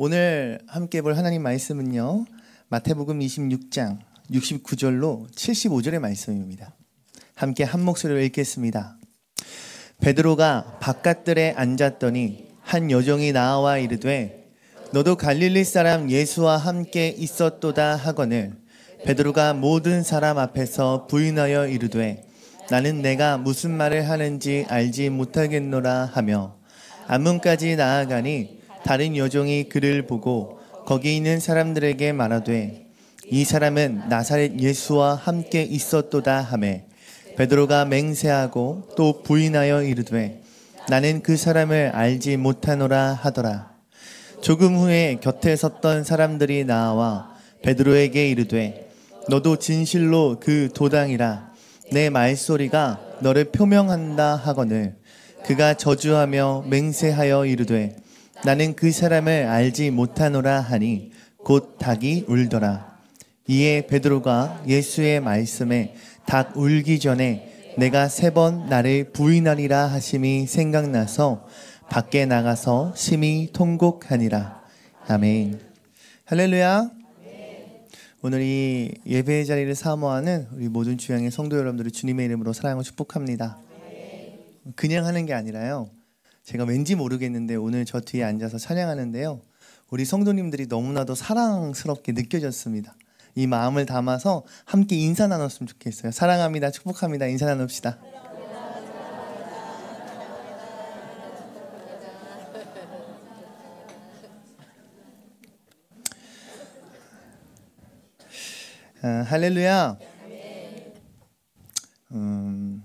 오늘 함께 볼 하나님 말씀은요. 마태복음 26장 69절로 75절의 말씀입니다. 함께 한 목소리로 읽겠습니다. 베드로가 바깥들에 앉았더니 한 여종이 나와 이르되 너도 갈릴리 사람 예수와 함께 있었도다 하거늘 베드로가 모든 사람 앞에서 부인하여 이르되 나는 내가 무슨 말을 하는지 알지 못하겠노라 하며 안문까지 나아가니 다른 여종이 그를 보고 거기 있는 사람들에게 말하되 이 사람은 나사렛 예수와 함께 있었도다 하매 베드로가 맹세하고 또 부인하여 이르되 나는 그 사람을 알지 못하노라 하더라. 조금 후에 곁에 섰던 사람들이 나와 베드로에게 이르되 너도 진실로 그 도당이라. 내 말소리가 너를 표명한다 하거늘. 그가 저주하며 맹세하여 이르되 나는 그 사람을 알지 못하노라 하니 곧 닭이 울더라 이에 베드로가 예수의 말씀에 닭 울기 전에 내가 세 번 나를 부인하리라 하심이 생각나서 밖에 나가서 심히 통곡하니라 아멘 할렐루야 오늘 이 예배의 자리를 사모하는 우리 모든 주양의 성도 여러분들을 주님의 이름으로 사랑하고 축복합니다. 그냥 하는 게 아니라요. 제가 왠지 모르겠는데 오늘 저 뒤에 앉아서 찬양하는데요. 우리 성도님들이 너무나도 사랑스럽게 느껴졌습니다. 이 마음을 담아서 함께 인사 나눴으면 좋겠어요. 사랑합니다. 축복합니다. 인사 나눕시다. 아, 할렐루야. 음,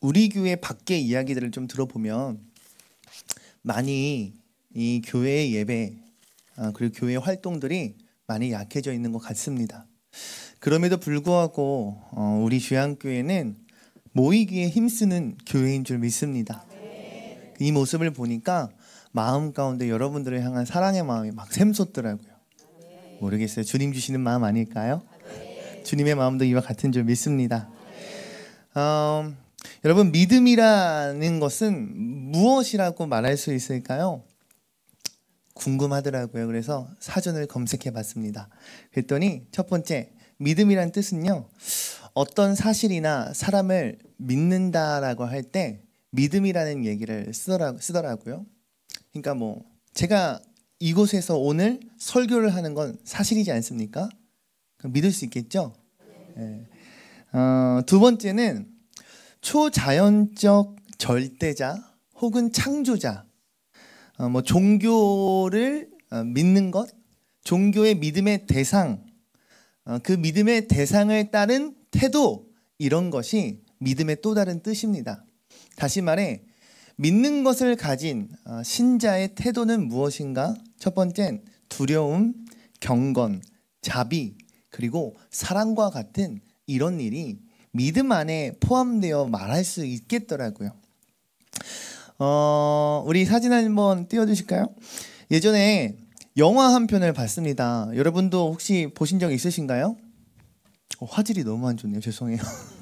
우리 교회 밖의 이야기들을 좀 들어보면 많이 이 교회의 예배 아, 그리고 교회 활동들이 많이 약해져 있는 것 같습니다. 그럼에도 불구하고 어, 우리 주양교회는 모이기에 힘쓰는 교회인 줄 믿습니다. 이 모습을 보니까 마음 가운데 여러분들을 향한 사랑의 마음이 막 샘솟더라고요. 모르겠어요. 주님 주시는 마음 아닐까요? 주님의 마음도 이와 같은 줄 믿습니다. 어, 여러분 믿음이라는 것은 무엇이라고 말할 수 있을까요? 궁금하더라고요. 그래서 사전을 검색해 봤습니다. 그랬더니 첫 번째 믿음이란 뜻은요. 어떤 사실이나 사람을 믿는다라고 할 때 믿음이라는 얘기를 쓰더라 고요. 그러니까 뭐 제가 이곳에서 오늘 설교를 하는 건 사실이지 않습니까? 믿을 수 있겠죠? 네. 어, 두 번째는 초자연적 절대자 혹은 창조자, 어, 뭐 종교를 어, 믿는 것, 종교의 믿음의 대상, 어, 그 믿음의 대상을 따른 태도 이런 것이 믿음의 또 다른 뜻입니다. 다시 말해 믿는 것을 가진 어, 신자의 태도는 무엇인가? 첫 번째는 두려움, 경건, 자비, 그리고 사랑과 같은 이런 일이 믿음 안에 포함되어 말할 수 있겠더라고요. 어, 우리 사진 한번 띄워주실까요? 예전에 영화 한 편을 봤습니다. 여러분도 혹시 보신 적 있으신가요? 어, 화질이 너무 안 좋네요. 죄송해요.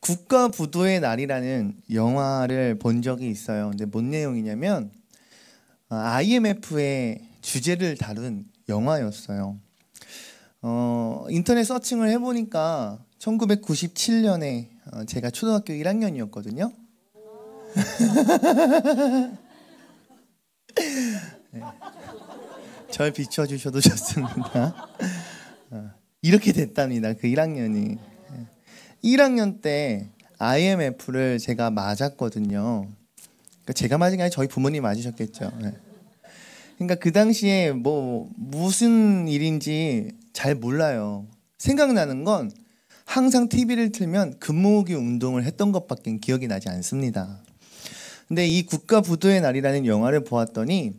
국가 부도의 날이라는 영화를 본 적이 있어요. 근데 뭔 내용이냐면 IMF의 어, 주제를 다룬 영화였어요. 어, 인터넷 서칭을 해보니까 1997년에 어, 제가 초등학교 1학년이었거든요. 네. 절 비춰주셔도 좋습니다. 어, 이렇게 됐답니다. 그 1학년이. 1학년 때 IMF를 제가 맞았거든요. 그러니까 제가 맞은 게 아니라 저희 부모님 맞으셨겠죠. 네. 그러니까 그 당시에 뭐 무슨 일인지 잘 몰라요. 생각나는 건 항상 TV를 틀면 근무기 운동을 했던 것밖에 기억이 나지 않습니다. 근데 이 국가 부도의 날이라는 영화를 보았더니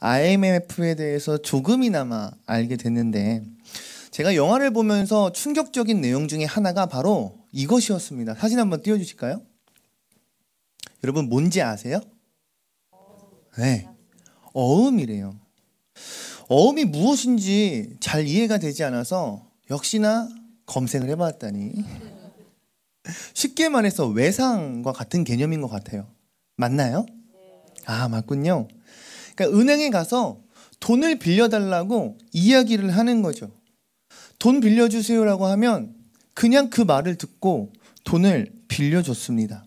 IMF에 대해서 조금이나마 알게 됐는데 제가 영화를 보면서 충격적인 내용 중에 하나가 바로 이것이었습니다. 사진 한번 띄워주실까요? 여러분 뭔지 아세요? 네, 어음이래요. 어음이 무엇인지 잘 이해가 되지 않아서 역시나 검색을 해봤더니 쉽게 말해서 외상과 같은 개념인 것 같아요. 맞나요? 아 맞군요. 그러니까 은행에 가서 돈을 빌려달라고 이야기를 하는 거죠. 돈 빌려주세요라고 하면 그냥 그 말을 듣고 돈을 빌려줬습니다.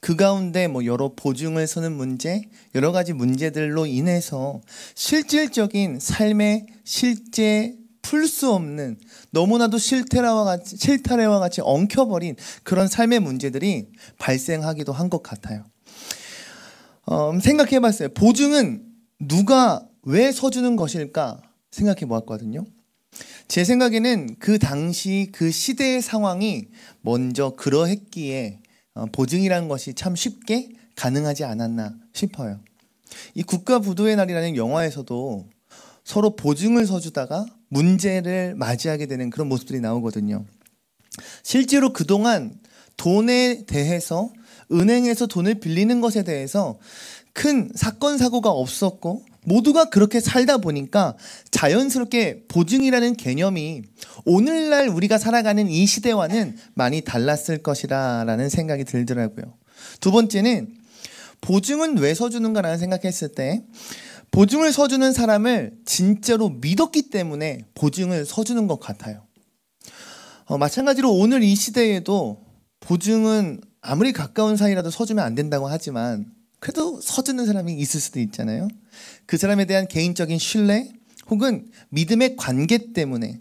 그 가운데 뭐 여러 보증을 서는 문제, 여러 가지 문제들로 인해서 실질적인 삶의 실제 풀 수 없는 너무나도 실태라와 같이 실타래와 같이 엉켜버린 그런 삶의 문제들이 발생하기도 한 것 같아요. 어, 생각해봤어요. 보증은 누가 왜 서주는 것일까 생각해 보았거든요. 제 생각에는 그 당시 그 시대의 상황이 먼저 그러했기에 어, 보증이라는 것이 참 쉽게 가능하지 않았나 싶어요. 이 국가 부도의 날이라는 영화에서도 서로 보증을 서주다가 문제를 맞이하게 되는 그런 모습들이 나오거든요. 실제로 그동안 돈에 대해서 은행에서 돈을 빌리는 것에 대해서 큰 사건 사고가 없었고 모두가 그렇게 살다 보니까 자연스럽게 보증이라는 개념이 오늘날 우리가 살아가는 이 시대와는 많이 달랐을 것이라는 생각이 들더라고요. 두 번째는 보증은 왜 서주는가라는 생각했을 때 보증을 서주는 사람을 진짜로 믿었기 때문에 보증을 서주는 것 같아요. 어, 마찬가지로 오늘 이 시대에도 보증은 아무리 가까운 사이라도 서주면 안 된다고 하지만 그래도 서주는 사람이 있을 수도 있잖아요. 그 사람에 대한 개인적인 신뢰 혹은 믿음의 관계 때문에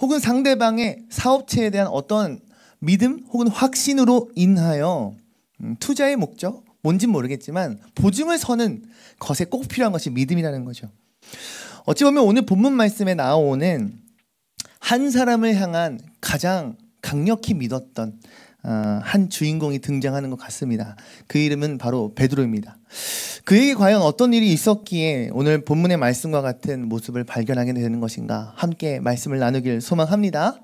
혹은 상대방의 사업체에 대한 어떤 믿음 혹은 확신으로 인하여 음, 투자의 목적 뭔진 모르겠지만 보증을 서는 것에 꼭 필요한 것이 믿음이라는 거죠. 어찌 보면 오늘 본문 말씀에 나오는 한 사람을 향한 가장 강력히 믿었던 어, 한 주인공이 등장하는 것 같습니다. 그 이름은 바로 베드로입니다. 그에게 과연 어떤 일이 있었기에 오늘 본문의 말씀과 같은 모습을 발견하게 되는 것인가 함께 말씀을 나누길 소망합니다.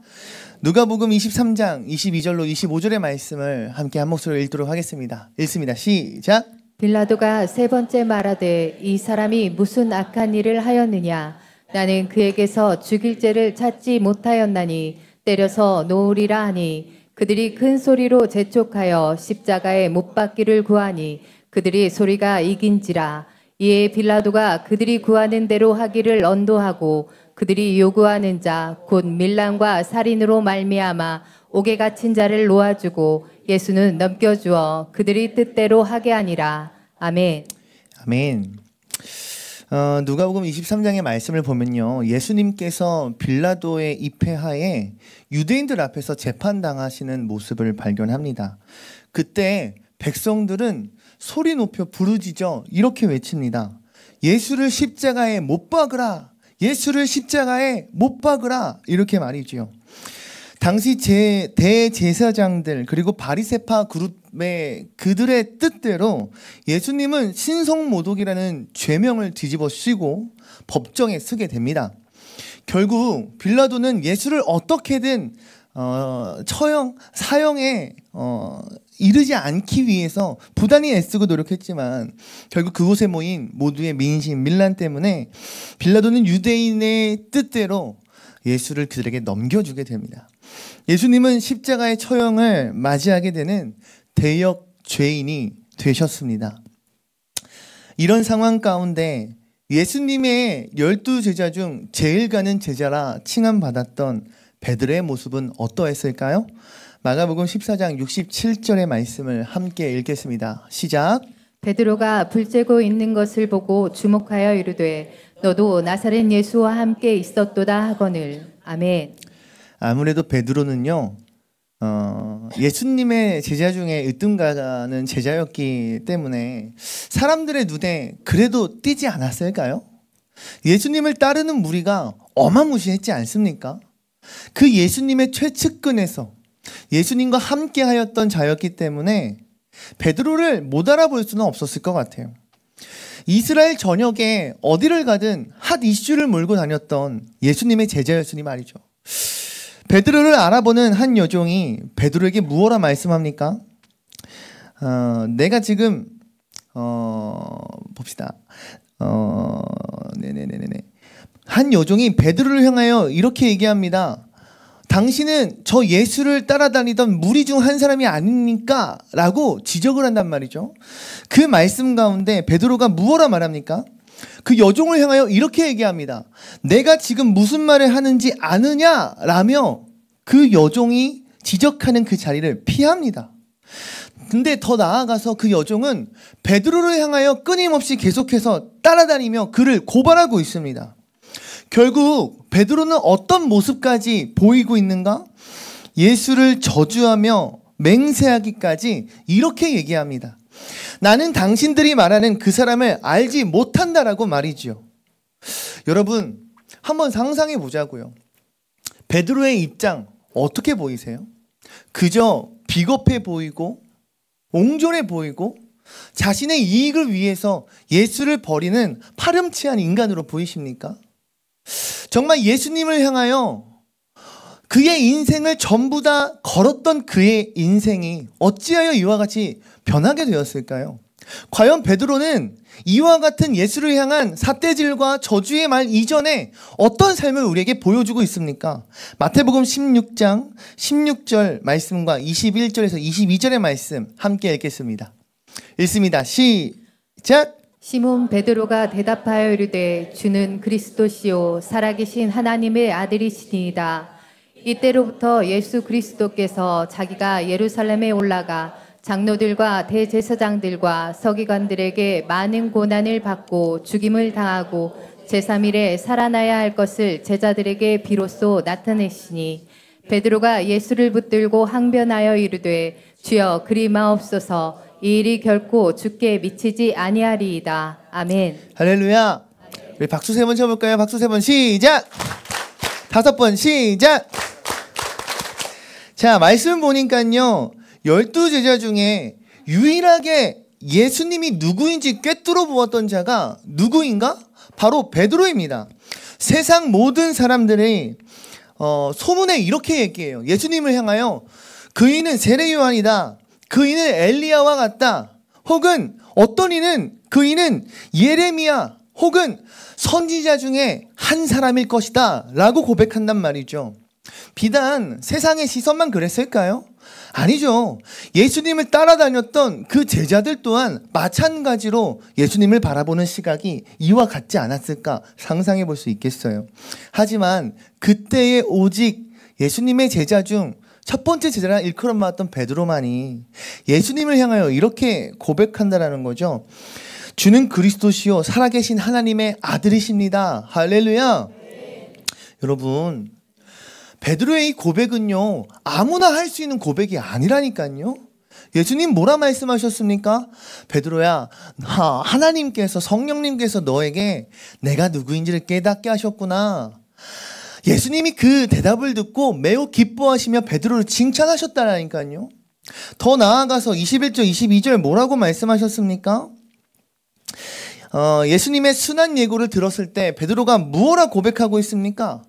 누가복음 23장 22절로 25절의 말씀을 함께 한 목소리로 읽도록 하겠습니다. 읽습니다. 시작. 빌라도가 세 번째 말하되 이 사람이 무슨 악한 일을 하였느냐 나는 그에게서 죽일 죄를 찾지 못하였나니 때려서 놓으리라 하니 그들이 큰 소리로 재촉하여 십자가에 못 박기를 구하니 그들이 소리가 이긴지라 이에 빌라도가 그들이 구하는 대로 하기를 언도하고 그들이 요구하는 자 곧 밀란과 살인으로 말미암아 옥에 갇힌 자를 놓아주고 예수는 넘겨주어 그들이 뜻대로 하게 하니라 아멘. 아멘. 어, 누가복음 23장의 말씀을 보면요. 예수님께서 빌라도의 입회하에 유대인들 앞에서 재판당하시는 모습을 발견합니다. 그때 백성들은 소리 높여 부르짖어 이렇게 외칩니다. 예수를 십자가에 못 박으라. 예수를 십자가에 못 박으라. 이렇게 말이지요. 당시 제 대제사장들 그리고 바리세파 그룹의 그들의 뜻대로 예수님은 신성모독이라는 죄명을 뒤집어 쓰고 법정에 쓰게 됩니다. 결국 빌라도는 예수를 어떻게든 어, 처형 사형에 어, 이르지 않기 위해서 부단히 애쓰고 노력했지만 결국 그곳에 모인 모두의 민심 밀란 때문에 빌라도는 유대인의 뜻대로 예수를 그들에게 넘겨주게 됩니다. 예수님은 십자가의 처형을 맞이하게 되는 대역 죄인이 되셨습니다. 이런 상황 가운데 예수님의 열두 제자 중 제일 가는 제자라 칭함받았던 베드로의 모습은 어떠했을까요? 마가복음 14장 67절의 말씀을 함께 읽겠습니다. 시작. 베드로가 불 쬐고 있는 것을 보고 주목하여 이르되 너도 나사렛 예수와 함께 있었도다 하거늘. 아멘. 아무래도 베드로는요. 어, 예수님의 제자 중에 으뜸가는 제자였기 때문에 사람들의 눈에 그래도 띄지 않았을까요? 예수님을 따르는 무리가 어마무시했지 않습니까? 그 예수님의 최측근에서 예수님과 함께 하였던 자였기 때문에 베드로를 못 알아볼 수는 없었을 것 같아요. 이스라엘 전역에 어디를 가든 핫 이슈를 몰고 다녔던 예수님의 제자였으니 말이죠. 베드로를 알아보는 한 여종이 베드로에게 무엇라 말씀합니까? 어, 내가 지금 어, 봅시다. 어, 네네네네. 한 여종이 베드로를 향하여 이렇게 얘기합니다. 당신은 저 예수를 따라다니던 무리 중 한 사람이 아닙니까? 라고 지적을 한단 말이죠. 그 말씀 가운데 베드로가 무엇라 말합니까? 그 여종을 향하여 이렇게 얘기합니다. 내가 지금 무슨 말을 하는지 아느냐라며 그 여종이 지적하는 그 자리를 피합니다. 근데 더 나아가서 그 여종은 베드로를 향하여 끊임없이 계속해서 따라다니며 그를 고발하고 있습니다. 결국 베드로는 어떤 모습까지 보이고 있는가? 예수를 저주하며 맹세하기까지 이렇게 얘기합니다. 나는 당신들이 말하는 그 사람을 알지 못한다라고 말이죠. 여러분, 한번 상상해 보자고요. 베드로의 입장 어떻게 보이세요? 그저 비겁해 보이고 옹졸해 보이고 자신의 이익을 위해서 예수를 버리는 파렴치한 인간으로 보이십니까? 정말 예수님을 향하여 그의 인생을 전부 다 걸었던 그의 인생이 어찌하여 이와 같이 변하게 되었을까요? 과연 베드로는 이와 같은 예수를 향한 사대질과 저주의 말 이전에 어떤 삶을 우리에게 보여주고 있습니까? 마태복음 16장 16절 말씀과 21절에서 22절의 말씀 함께 읽겠습니다. 읽습니다. 시작. 시몬 베드로가 대답하여 이르되 주는 그리스도시요 살아계신 하나님의 아들이시니이다. 이때로부터 예수 그리스도께서 자기가 예루살렘에 올라가 장로들과 대제사장들과 서기관들에게 많은 고난을 받고 죽임을 당하고 제3일에 살아나야 할 것을 제자들에게 비로소 나타내시니 베드로가 예수를 붙들고 항변하여 이르되 주여 그리 마옵소서 이 일이 결코 죽게 미치지 아니하리이다. 아멘. 할렐루야. 우리 박수 세 번 쳐볼까요? 박수 세 번 시작. 다섯 번 시작. 자, 말씀 보니까요. 열두 제자 중에 유일하게 예수님이 누구인지 꿰뚫어 보았던 자가 누구인가? 바로 베드로입니다. 세상 모든 사람들이 어, 소문에 이렇게 얘기해요. 예수님을 향하여 그이는 세례 요한이다. 그이는 엘리야와 같다. 혹은 어떤 이는 그이는 예레미야 혹은 선지자 중에 한 사람일 것이다. 라고 고백한단 말이죠. 비단 세상의 시선만 그랬을까요? 아니죠. 예수님을 따라다녔던 그 제자들 또한 마찬가지로 예수님을 바라보는 시각이 이와 같지 않았을까 상상해 볼 수 있겠어요. 하지만 그때의 오직 예수님의 제자 중 첫 번째 제자라 일컬어 맞던 베드로만이 예수님을 향하여 이렇게 고백한다라는 거죠. 주는 그리스도시요 살아계신 하나님의 아들이십니다. 할렐루야. 네. 여러분 베드로의 이 고백은요, 아무나 할 수 있는 고백이 아니라니까요. 예수님 뭐라 말씀하셨습니까? 베드로야, 하나님께서, 성령님께서 너에게 내가 누구인지를 깨닫게 하셨구나. 예수님이 그 대답을 듣고 매우 기뻐하시며 베드로를 칭찬하셨다라니까요. 더 나아가서 21절, 22절 뭐라고 말씀하셨습니까? 어, 예수님의 순한 예고를 들었을 때 베드로가 무엇라 고백하고 있습니까?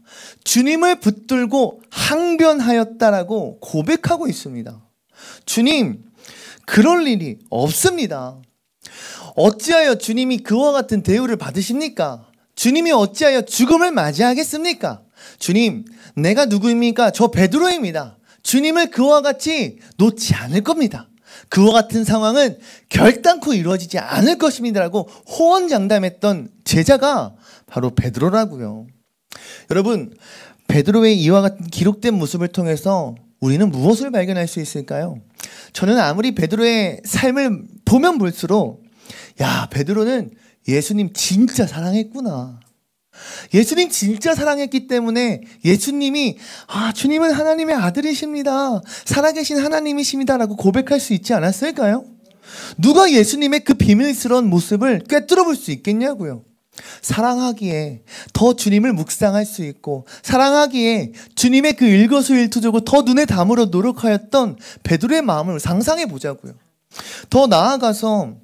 주님을 붙들고 항변하였다라고 고백하고 있습니다. 주님, 그럴 일이 없습니다. 어찌하여 주님이 그와 같은 대우를 받으십니까? 주님이 어찌하여 죽음을 맞이하겠습니까? 주님, 내가 누구입니까? 저 베드로입니다. 주님을 그와 같이 놓지 않을 겁니다. 그와 같은 상황은 결단코 이루어지지 않을 것입니다라고 호언장담했던 제자가 바로 베드로라고요. 여러분, 베드로의 이와 같은 기록된 모습을 통해서 우리는 무엇을 발견할 수 있을까요? 저는 아무리 베드로의 삶을 보면 볼수록 야, 베드로는 예수님 진짜 사랑했구나. 예수님 진짜 사랑했기 때문에 예수님이 아 주님은 하나님의 아들이십니다. 살아계신 하나님이십니다라고 고백할 수 있지 않았을까요? 누가 예수님의 그 비밀스러운 모습을 꿰뚫어 볼 수 있겠냐고요. 사랑하기에 더 주님을 묵상할 수 있고 사랑하기에 주님의 그 일거수일투족을 더 눈에 담으려 노력하였던 베드로의 마음을 상상해 보자고요. 더 나아가서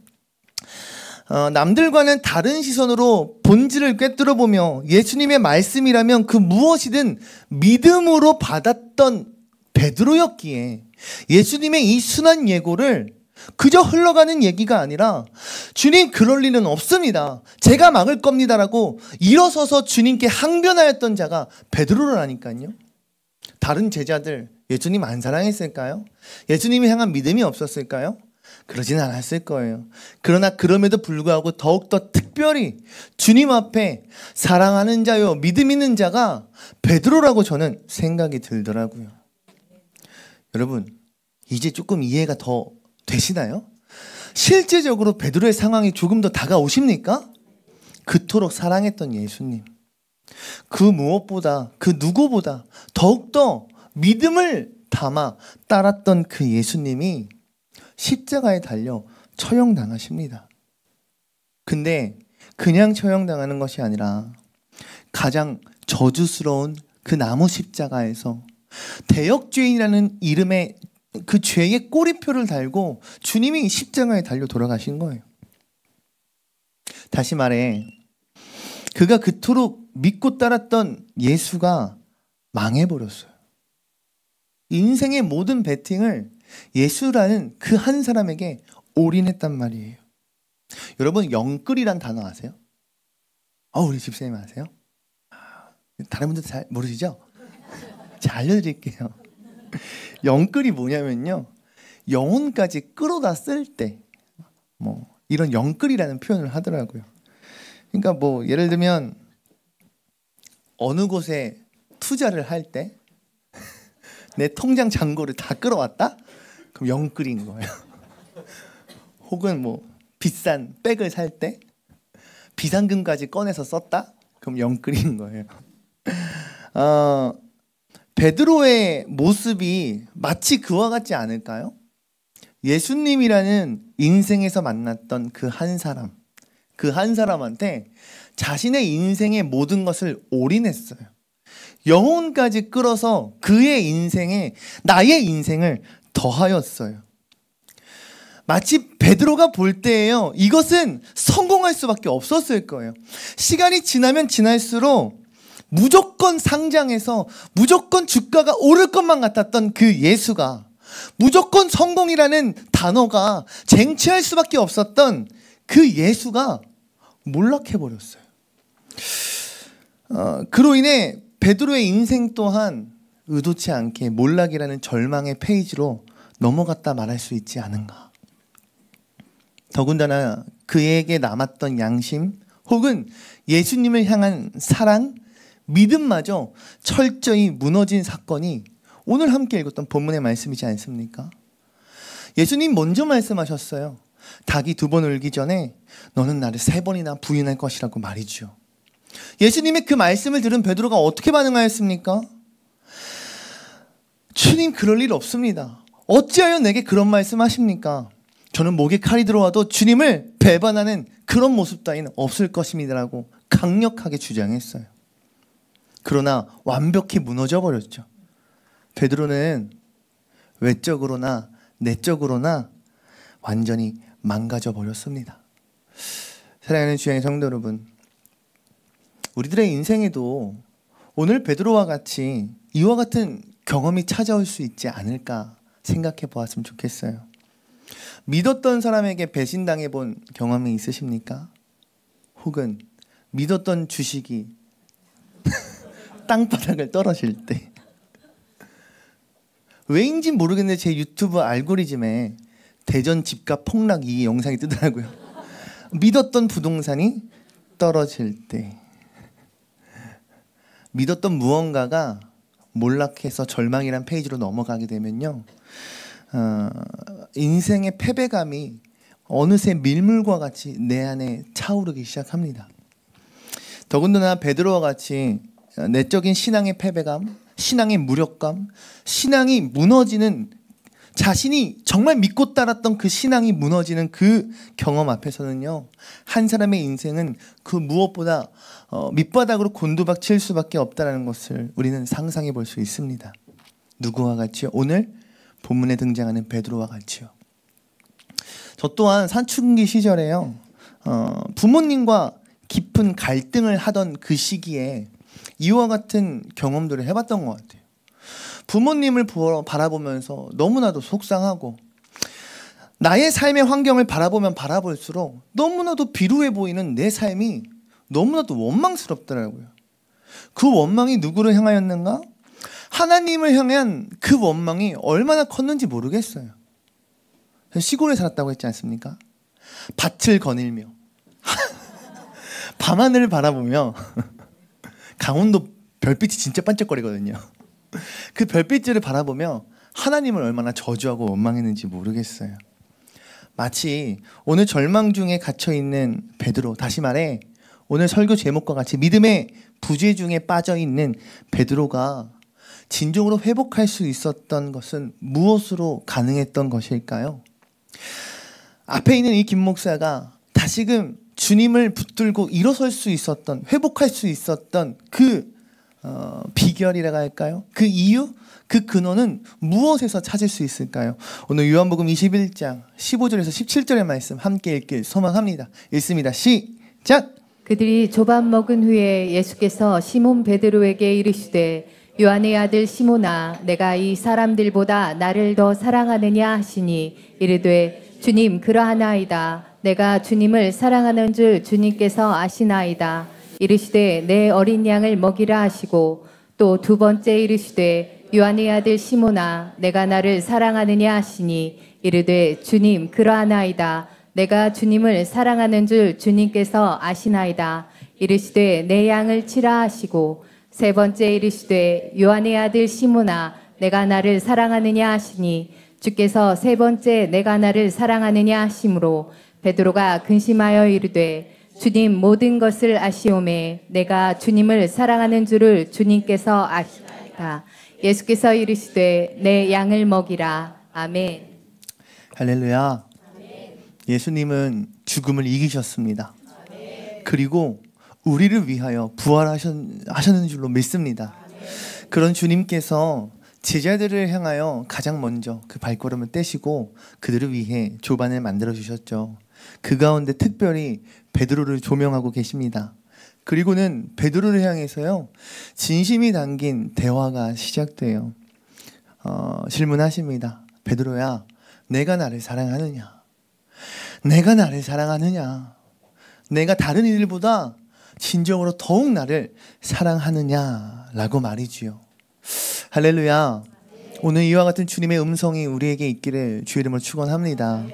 어, 남들과는 다른 시선으로 본질을 꿰뚫어 보며 예수님의 말씀이라면 그 무엇이든 믿음으로 받았던 베드로였기에 예수님의 이 순한 예고를 그저 흘러가는 얘기가 아니라 주님 그럴 리는 없습니다. 제가 막을 겁니다라고 일어서서 주님께 항변하였던 자가 베드로라니까요. 다른 제자들 예수님 안 사랑했을까요? 예수님이 향한 믿음이 없었을까요? 그러진 않았을 거예요. 그러나 그럼에도 불구하고 더욱더 특별히 주님 앞에 사랑하는 자요, 믿음 있는 자가 베드로라고 저는 생각이 들더라고요. 여러분, 이제 조금 이해가 더 되시나요? 실제적으로 베드로의 상황이 조금 더 다가오십니까? 그토록 사랑했던 예수님. 그 무엇보다, 그 누구보다 더욱더 믿음을 담아 따랐던 그 예수님이 십자가에 달려 처형당하십니다. 근데 그냥 처형당하는 것이 아니라 가장 저주스러운 그 나무 십자가에서 대역죄인이라는 이름의 그 죄의 꼬리표를 달고 주님이 십자가에 달려 돌아가신 거예요. 다시 말해, 그가 그토록 믿고 따랐던 예수가 망해버렸어요. 인생의 모든 베팅을 예수라는 그 한 사람에게 올인했단 말이에요. 여러분 영끌이란 단어 아세요? 어, 우리 집사님 아세요? 다른 분들 잘 모르시죠? 잘 알려드릴게요. 영끌이 뭐냐면요. 영혼까지 끌어다 쓸 때, 뭐, 이런 영끌이라는 표현을 하더라고요. 그러니까 뭐, 예를 들면, 어느 곳에 투자를 할 때, 내 통장 잔고를 다 끌어왔다? 그럼 영끌인 거예요. 혹은 뭐 비싼 백을 살 때 비상금까지 꺼내서 썼다? 그럼 영끌인 거예요. 어, 베드로의 모습이 마치 그와 같지 않을까요? 예수님이라는 인생에서 만났던 그 한 사람, 그 한 사람한테 자신의 인생의 모든 것을 올인했어요. 영혼까지 끌어서 그의 인생에 나의 인생을 더하였어요. 마치 베드로가 볼 때에요. 이것은 성공할 수밖에 없었을 거예요. 시간이 지나면 지날수록 무조건 상장해서 무조건 주가가 오를 것만 같았던 그 예수가 무조건 성공이라는 단어가 쟁취할 수밖에 없었던 그 예수가 몰락해 버렸어요. 어, 그로 인해 베드로의 인생 또한 의도치 않게 몰락이라는 절망의 페이지로 넘어갔다 말할 수 있지 않은가. 더군다나 그에게 남았던 양심 혹은 예수님을 향한 사랑, 믿음마저 철저히 무너진 사건이 오늘 함께 읽었던 본문의 말씀이지 않습니까? 예수님 먼저 말씀하셨어요. 닭이 두 번 울기 전에 너는 나를 세 번이나 부인할 것이라고 말이죠. 예수님의 그 말씀을 들은 베드로가 어떻게 반응하였습니까? 주님 그럴 일 없습니다. 어찌하여 내게 그런 말씀 하십니까? 저는 목에 칼이 들어와도 주님을 배반하는 그런 모습 따위는 없을 것입니다라고 강력하게 주장했어요. 그러나 완벽히 무너져 버렸죠. 베드로는 외적으로나 내적으로나 완전히 망가져 버렸습니다. 사랑하는 주양의 성도 여러분, 우리들의 인생에도 오늘 베드로와 같이 이와 같은 경험이 찾아올 수 있지 않을까 생각해 보았으면 좋겠어요. 믿었던 사람에게 배신당해 본 경험이 있으십니까? 혹은 믿었던 주식이 땅바닥을 떨어질 때 왜인지 모르겠는데 제 유튜브 알고리즘에 대전 집값 폭락 이 영상이 뜨더라고요. 믿었던 부동산이 떨어질 때 믿었던 무언가가 몰락해서 절망이란 페이지로 넘어가게 되면요. 어, 인생의 패배감이 어느새 밀물과 같이 내 안에 차오르기 시작합니다. 더군다나 베드로와 같이 내적인 신앙의 패배감, 신앙의 무력감, 신앙이 무너지는 자신이 정말 믿고 따랐던 그 신앙이 무너지는 그 경험 앞에서는요, 한 사람의 인생은 그 무엇보다 어, 밑바닥으로 곤두박 칠 수밖에 없다는 것을 우리는 상상해 볼 수 있습니다. 누구와 같이요? 오늘 본문에 등장하는 베드로와 같이요. 저 또한 사춘기 시절에요, 어, 부모님과 깊은 갈등을 하던 그 시기에 이와 같은 경험들을 해봤던 것 같아요. 부모님을 바라보면서 너무나도 속상하고 나의 삶의 환경을 바라보면 바라볼수록 너무나도 비루해 보이는 내 삶이 너무나도 원망스럽더라고요. 그 원망이 누구를 향하였는가? 하나님을 향한 그 원망이 얼마나 컸는지 모르겠어요. 시골에 살았다고 했지 않습니까? 밭을 거닐며 밤하늘을 바라보며 강원도 별빛이 진짜 반짝거리거든요. 그 별빛들을 바라보며 하나님을 얼마나 저주하고 원망했는지 모르겠어요. 마치 오늘 절망 중에 갇혀 있는 베드로 다시 말해 오늘 설교 제목과 같이 믿음의 부재 중에 빠져 있는 베드로가 진정으로 회복할 수 있었던 것은 무엇으로 가능했던 것일까요? 앞에 있는 이 김 목사가 다시금 주님을 붙들고 일어설 수 있었던 회복할 수 있었던 그 어, 비결이라고 할까요? 그 이유, 그 근원은 무엇에서 찾을 수 있을까요? 오늘 요한복음 21장 15절에서 17절의 말씀 함께 읽길 소망합니다. 읽습니다. 시작. 그들이 조밥 먹은 후에 예수께서 시몬 베드로에게 이르시되 요한의 아들 시몬아 내가 이 사람들보다 나를 더 사랑하느냐 하시니 이르되 주님 그러하나이다 내가 주님을 사랑하는 줄 주님께서 아시나이다 이르시되 내 어린 양을 먹이라 하시고 또 두 번째 이르시되 요한의 아들 시몬아 내가 나를 사랑하느냐 하시니 이르되 주님 그러하나이다. 내가 주님을 사랑하는 줄 주님께서 아시나이다. 이르시되 내 양을 치라 하시고 세 번째 이르시되 요한의 아들 시몬아 내가 나를 사랑하느냐 하시니 주께서 세 번째 내가 나를 사랑하느냐 하심으로 베드로가 근심하여 이르되 주님 모든 것을 아시오매 내가 주님을 사랑하는 줄을 주님께서 아시다. 예수께서 이르시되 내 양을 먹이라. 아멘. 할렐루야. 예수님은 죽음을 이기셨습니다. 그리고 우리를 위하여 부활하셨는 줄로 믿습니다. 그런 주님께서 제자들을 향하여 가장 먼저 그 발걸음을 떼시고 그들을 위해 조반을 만들어 주셨죠. 그 가운데 특별히 베드로를 조명하고 계십니다. 그리고는 베드로를 향해서요 진심이 담긴 대화가 시작돼요. 어, 질문하십니다. 베드로야, 내가 나를 사랑하느냐? 내가 나를 사랑하느냐? 내가 다른 이들보다 진정으로 더욱 나를 사랑하느냐라고 말이지요. 할렐루야. 오늘 이와 같은 주님의 음성이 우리에게 있기를 주 이름을 축원합니다.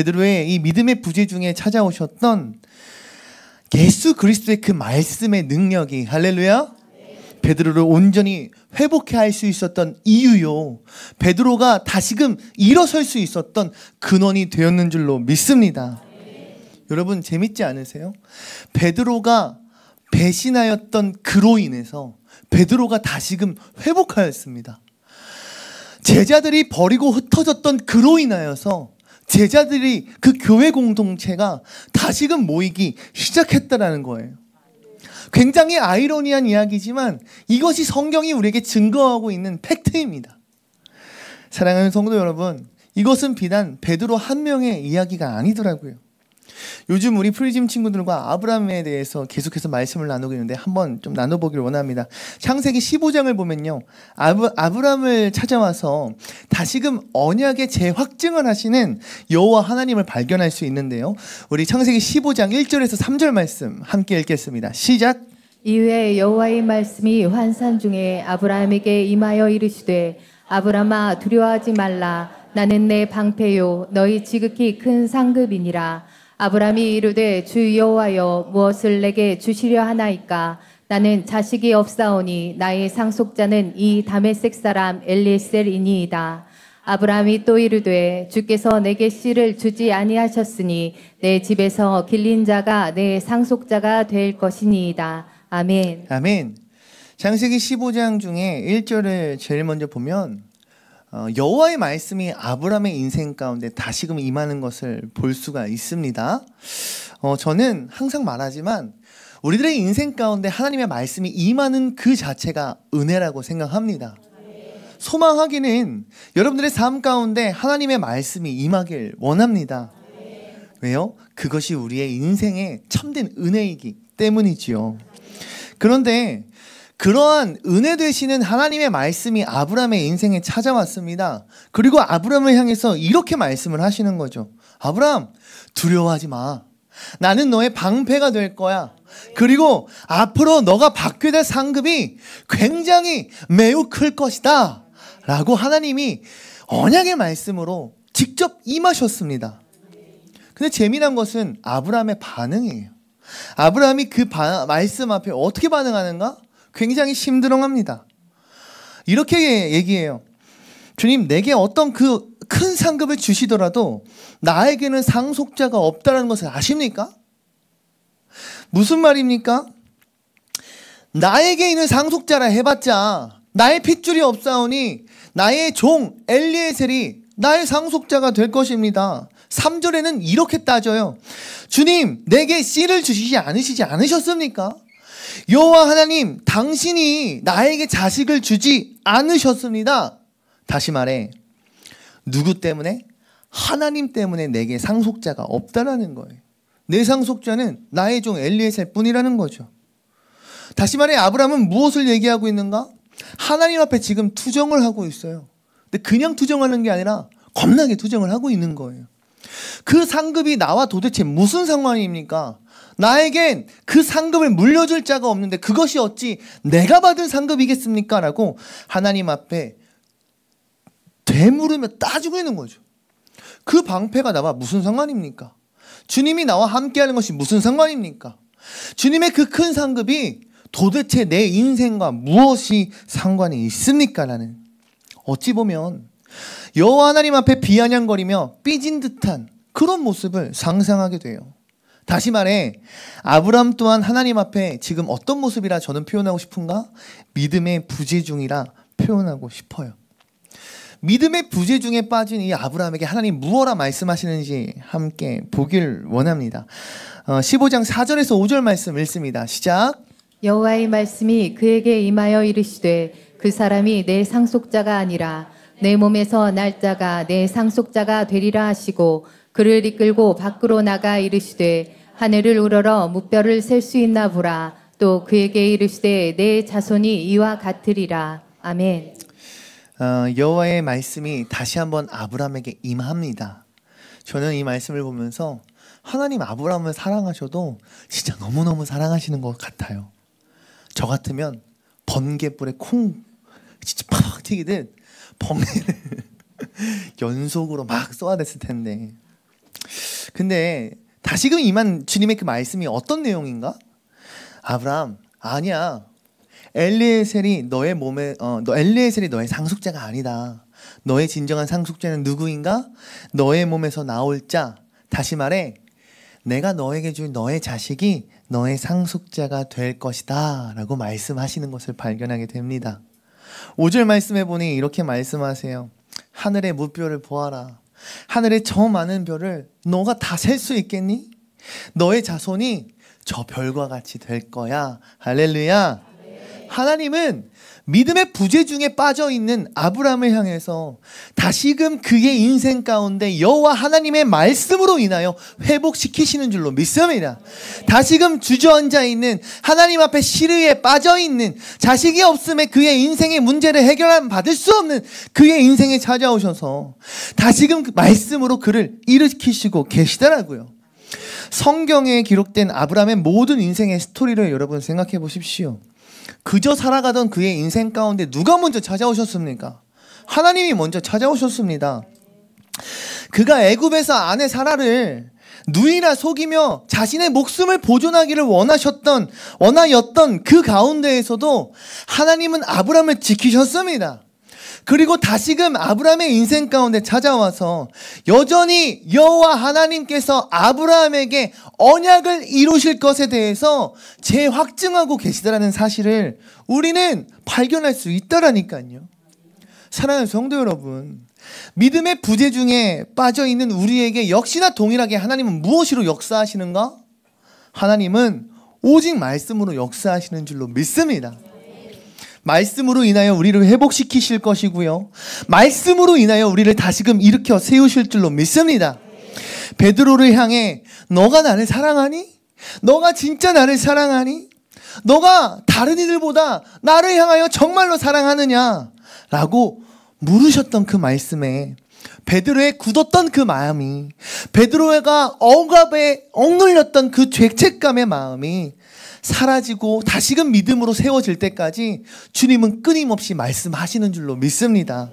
베드로의 이 믿음의 부재 중에 찾아오셨던 예수 그리스도의 그 말씀의 능력이 할렐루야 베드로를 온전히 회복해 할 수 있었던 이유요. 베드로가 다시금 일어설 수 있었던 근원이 되었는 줄로 믿습니다. 여러분 재밌지 않으세요? 베드로가 배신하였던 그로 인해서 베드로가 다시금 회복하였습니다. 제자들이 버리고 흩어졌던 그로 인하여서 제자들이 그 교회 공동체가 다시금 모이기 시작했다라는 거예요. 굉장히 아이러니한 이야기지만 이것이 성경이 우리에게 증거하고 있는 팩트입니다. 사랑하는 성도 여러분, 이것은 비단 베드로 한 명의 이야기가 아니더라고요. 요즘 우리 프리즘 친구들과 아브라함에 대해서 계속해서 말씀을 나누고 있는데 한번 좀 나눠보기를 원합니다. 창세기 15장을 보면요. 아브, 아브라함을 찾아와서 다시금 언약의 재확증을 하시는 여호와 하나님을 발견할 수 있는데요. 우리 창세기 15장 1절에서 3절 말씀 함께 읽겠습니다. 시작. 이후에 여호와의 말씀이 환산 중에 아브라함에게 임하여 이르시되 아브라함아 두려워하지 말라 나는 내 방패요 너희 지극히 큰 상급이니라 아브라함이 이르되 주 여호와여 무엇을 내게 주시려 하나이까 나는 자식이 없사오니 나의 상속자는 이 다메섹 사람 엘리셀이니이다. 아브라함이 또 이르되 주께서 내게 씨를 주지 아니하셨으니 내 집에서 길린 자가 내 상속자가 될 것이니이다. 아멘. 아멘. 창세기 15장 중에 1절을 제일 먼저 보면 어, 여호와의 말씀이 아브라함의 인생 가운데 다시금 임하는 것을 볼 수가 있습니다. 어, 저는 항상 말하지만 우리들의 인생 가운데 하나님의 말씀이 임하는 그 자체가 은혜라고 생각합니다. 소망하기는 여러분들의 삶 가운데 하나님의 말씀이 임하길 원합니다. 왜요? 그것이 우리의 인생의 참된 은혜이기 때문이지요. 그런데 그러한 은혜 되시는 하나님의 말씀이 아브라함의 인생에 찾아왔습니다. 그리고 아브라함을 향해서 이렇게 말씀을 하시는 거죠. 아브라함, 두려워하지 마. 나는 너의 방패가 될 거야. 그리고 앞으로 너가 받게 될 상급이 굉장히 매우 클 것이다. 라고 하나님이 언약의 말씀으로 직접 임하셨습니다. 근데 재미난 것은 아브라함의 반응이에요. 아브라함이 그 바, 말씀 앞에 어떻게 반응하는가? 굉장히 심드렁합니다. 이렇게 얘기해요. 주님, 내게 어떤 그 큰 상급을 주시더라도 나에게는 상속자가 없다는 것을 아십니까? 무슨 말입니까? 나에게 있는 상속자라 해봤자 나의 핏줄이 없사오니 나의 종 엘리에셀이 나의 상속자가 될 것입니다. 3절에는 이렇게 따져요. 주님, 내게 씨를 주시지 않으시지 않으셨습니까? 여호와 하나님, 당신이 나에게 자식을 주지 않으셨습니다. 다시 말해, 누구 때문에? 하나님 때문에 내게 상속자가 없다라는 거예요. 내 상속자는 나의 종 엘리에셀 뿐이라는 거죠. 다시 말해 아브라함은 무엇을 얘기하고 있는가? 하나님 앞에 지금 투정을 하고 있어요. 근데 그냥 투정하는 게 아니라 겁나게 투정을 하고 있는 거예요. 그 상급이 나와 도대체 무슨 상관입니까? 나에겐 그 상급을 물려줄 자가 없는데 그것이 어찌 내가 받은 상급이겠습니까? 라고 하나님 앞에 되물으며 따지고 있는 거죠. 그 방패가 나와 무슨 상관입니까? 주님이 나와 함께하는 것이 무슨 상관입니까? 주님의 그 큰 상급이 도대체 내 인생과 무엇이 상관이 있습니까? 라는 어찌 보면 여호와 하나님 앞에 비아냥거리며 삐진 듯한 그런 모습을 상상하게 돼요. 다시 말해 아브람 또한 하나님 앞에 지금 어떤 모습이라 저는 표현하고 싶은가? 믿음의 부재중이라 표현하고 싶어요. 믿음의 부재중에 빠진 이 아브라함에게 하나님 무엇라 말씀하시는지 함께 보길 원합니다. 어, 15장 4절에서 5절 말씀 읽습니다. 시작. 여호와의 말씀이 그에게 임하여 이르시되 그 사람이 내 상속자가 아니라 내 몸에서 날짜가 내 상속자가 되리라 하시고 그를 이끌고 밖으로 나가 이르시되 하늘을 우러러 무뼈를 셀 수 있나 보라 또 그에게 이르시되 내 자손이 이와 같으리라 아멘. 어, 여호와의 말씀이 다시 한번 아브라함에게 임합니다. 저는 이 말씀을 보면서 하나님 아브라함을 사랑하셔도 진짜 너무너무 사랑하시는 것 같아요. 저 같으면 번개불에 콩 진짜 팍 튀기듯 번개를 연속으로 막 쏘아댔을 텐데. 근데 다시금 임한 주님의 그 말씀이 어떤 내용인가? 아브라함 아니야. 엘리에셀이 너의 몸에 어, 너 엘리에셀이 너의 상속자가 아니다. 너의 진정한 상속자는 누구인가? 너의 몸에서 나올 자. 다시 말해 내가 너에게 줄 너의 자식이 너의 상속자가 될 것이다. 라고 말씀하시는 것을 발견하게 됩니다. 5절 말씀해 보니 이렇게 말씀하세요. 하늘의 무뼈를 보아라. 하늘의 저 많은 별을 너가 다 셀 수 있겠니? 너의 자손이 저 별과 같이 될 거야. 할렐루야. 하나님은 믿음의 부재 중에 빠져 있는 아브라함을 향해서 다시금 그의 인생 가운데 여호와 하나님의 말씀으로 인하여 회복시키시는 줄로 믿습니다. 다시금 주저앉아 있는 하나님 앞에 시르에 빠져 있는 자식이 없음에 그의 인생의 문제를 해결함 받을 수 없는 그의 인생에 찾아오셔서 다시금 그 말씀으로 그를 일으키시고 계시더라고요. 성경에 기록된 아브라함의 모든 인생의 스토리를 여러분 생각해 보십시오. 그저 살아가던 그의 인생 가운데 누가 먼저 찾아오셨습니까? 하나님이 먼저 찾아오셨습니다. 그가 애굽에서 아내 사라를 누이라 속이며 자신의 목숨을 보존하기를 원하셨던 원하였던 그 가운데에서도 하나님은 아브라함을 지키셨습니다. 그리고 다시금 아브라함의 인생 가운데 찾아와서 여전히 여호와 하나님께서 아브라함에게 언약을 이루실 것에 대해서 재확증하고 계시다라는 사실을 우리는 발견할 수 있다라니까요. 사랑하는 성도 여러분, 믿음의 부재 중에 빠져 있는 우리에게 역시나 동일하게 하나님은 무엇으로 역사하시는가? 하나님은 오직 말씀으로 역사하시는 줄로 믿습니다. 말씀으로 인하여 우리를 회복시키실 것이고요. 말씀으로 인하여 우리를 다시금 일으켜 세우실 줄로 믿습니다. 베드로를 향해 너가 나를 사랑하니? 너가 진짜 나를 사랑하니? 너가 다른 이들보다 나를 향하여 정말로 사랑하느냐? 라고 물으셨던 그 말씀에 베드로의 굳었던 그 마음이 베드로가 억압에 억눌렸던 그 죄책감의 마음이 사라지고 다시금 믿음으로 세워질 때까지 주님은 끊임없이 말씀하시는 줄로 믿습니다.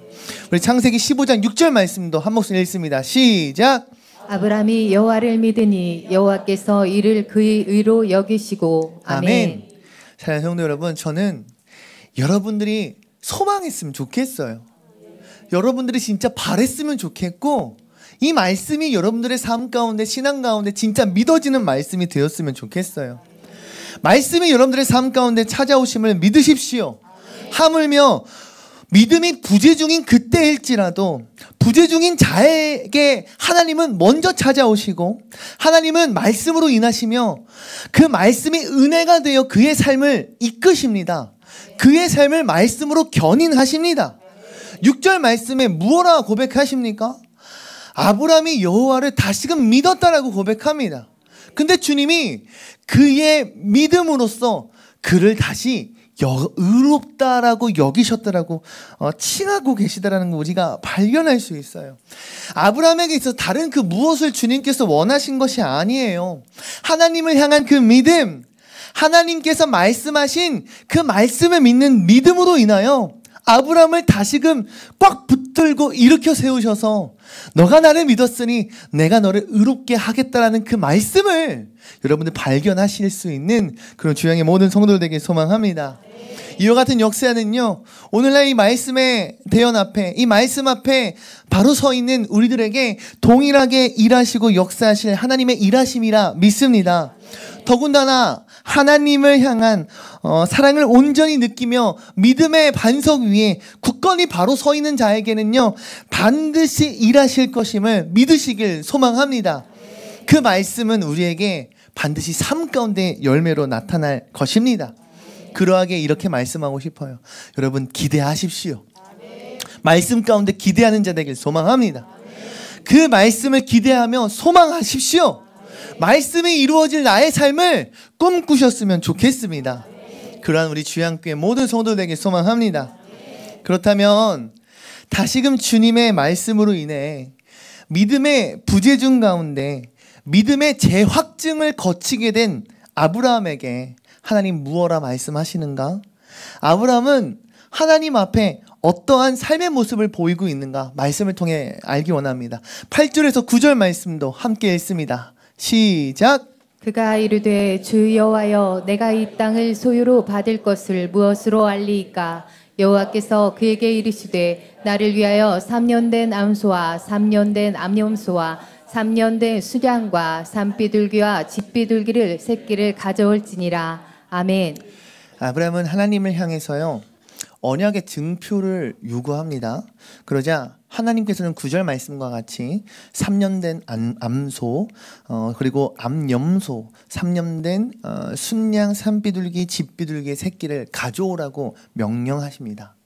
우리 창세기 15장 6절 말씀도 한 목소리 읽습니다. 시작. 아브라함이 여호와를 믿으니 여호와께서 이를 그의 의로 여기시고 아멘. 아멘. 사랑하는 성도 여러분, 저는 여러분들이 소망했으면 좋겠어요. 여러분들이 진짜 바랬으면 좋겠고 이 말씀이 여러분들의 삶 가운데 신앙 가운데 진짜 믿어지는 말씀이 되었으면 좋겠어요. 말씀이 여러분들의 삶 가운데 찾아오심을 믿으십시오. 하물며 믿음이 부재 중인 그때일지라도 부재 중인 자에게 하나님은 먼저 찾아오시고 하나님은 말씀으로 인하시며 그 말씀이 은혜가 되어 그의 삶을 이끄십니다. 그의 삶을 말씀으로 견인하십니다. 6절 말씀에 무엇라 고백하십니까? 아브라함이 여호와를 다시금 믿었다라고 고백합니다. 근데 주님이 그의 믿음으로써 그를 다시 여, 의롭다라고 여기셨다라고 어, 칭하고 계시다라는 거 우리가 발견할 수 있어요. 아브라함에게 있어 다른 그 무엇을 주님께서 원하신 것이 아니에요. 하나님을 향한 그 믿음, 하나님께서 말씀하신 그 말씀을 믿는 믿음으로 인하여 아브라함을 다시금 꽉 붙들고 일으켜 세우셔서 너가 나를 믿었으니 내가 너를 의롭게 하겠다라는 그 말씀을 여러분들 발견하실 수 있는 그런 주양의 모든 성도들 에게 소망합니다. 이와 같은 역사는요, 오늘날 이 말씀의 대연 앞에, 이 말씀 앞에 바로 서 있는 우리들에게 동일하게 일하시고 역사하실 하나님의 일하심이라 믿습니다. 더군다나 하나님을 향한 어, 사랑을 온전히 느끼며 믿음의 반석 위에 굳건히 바로 서 있는 자에게는요 반드시 일하실 것임을 믿으시길 소망합니다. 그 말씀은 우리에게 반드시 삶 가운데 열매로 나타날 것입니다. 그러하게 이렇게 말씀하고 싶어요. 여러분 기대하십시오. 말씀 가운데 기대하는 자 되길 소망합니다. 그 말씀을 기대하며 소망하십시오. 말씀이 이루어질 나의 삶을 꿈꾸셨으면 좋겠습니다. 그러한 우리 주양교회 모든 성도들에게 소망합니다. 그렇다면 다시금 주님의 말씀으로 인해 믿음의 부재중 가운데 믿음의 재확증을 거치게 된 아브라함에게 하나님 무엇라 말씀하시는가? 아브라함은 하나님 앞에 어떠한 삶의 모습을 보이고 있는가 말씀을 통해 알기 원합니다. 8절에서 9절 말씀도 함께 읽습니다. 시작. 그가 이르되 주 여호와여 내가 이 땅을 소유로 받을 것을 무엇으로 알리이까 여호와께서 그에게 이르시되 나를 위하여 3년 된 암소와 3년 된 암염소와 3년 된 수량과 산비둘기와 집비둘기를 새끼를 가져올지니라 아멘. 아브라함은 하나님을 향해서요. 언약의 증표를 요구합니다. 그러자 하나님께서는 구절 말씀과 같이 3년 된 암소 어, 그리고 암염소 3년 된 어, 순양 산비둘기 집비둘기의 새끼를 가져오라고 명령하십니다.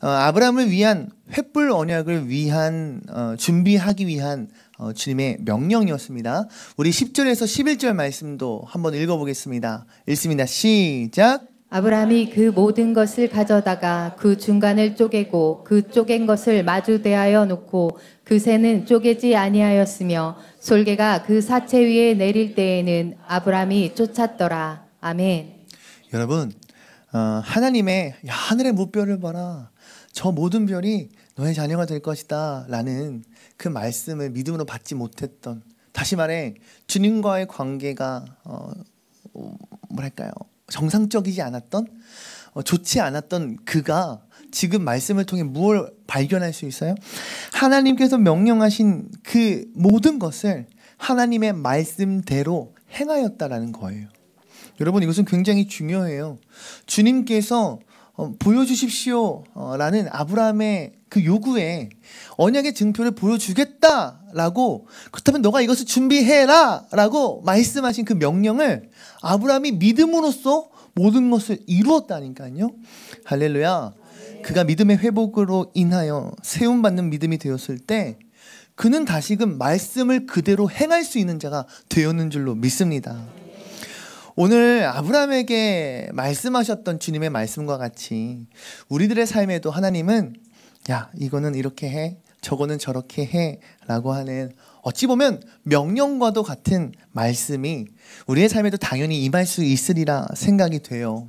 어, 아브라함을 위한 횃불 언약을 위한 어, 준비하기 위한 어, 주님의 명령이었습니다. 우리 10절에서 11절 말씀도 한번 읽어보겠습니다. 읽습니다. 시작. 아브라함이 그 모든 것을 가져다가 그 중간을 쪼개고 그 쪼갠 것을 마주 대하여 놓고 그 새는 쪼개지 아니하였으며 솔개가 그 사체 위에 내릴 때에는 아브라함이 쫓았더라. 아멘. 여러분 어, 하나님의 야, 하늘의 무별을 봐라. 저 모든 별이 너의 자녀가 될 것이다. 라는 그 말씀을 믿음으로 받지 못했던 다시 말해 주님과의 관계가 어, 뭐랄까요 정상적이지 않았던 어, 좋지 않았던 그가 지금 말씀을 통해 무엇을 발견할 수 있어요? 하나님께서 명령하신 그 모든 것을 하나님의 말씀대로 행하였다라는 거예요. 여러분 이것은 굉장히 중요해요. 주님께서 어, 보여주십시오라는 어, 아브라함의 그 요구에 언약의 증표를 보여주겠다라고 그렇다면 너가 이것을 준비해라라고 말씀하신 그 명령을 아브라함이 믿음으로써 모든 것을 이루었다니까요. 할렐루야. 그가 믿음의 회복으로 인하여 세움 받는 믿음이 되었을 때 그는 다시금 말씀을 그대로 행할 수 있는 자가 되었는 줄로 믿습니다. 오늘 아브라함에게 말씀하셨던 주님의 말씀과 같이 우리들의 삶에도 하나님은 야, 이거는 이렇게 해. 저거는 저렇게 해. 라고 하는 어찌 보면 명령과도 같은 말씀이 우리의 삶에도 당연히 임할 수 있으리라 생각이 돼요.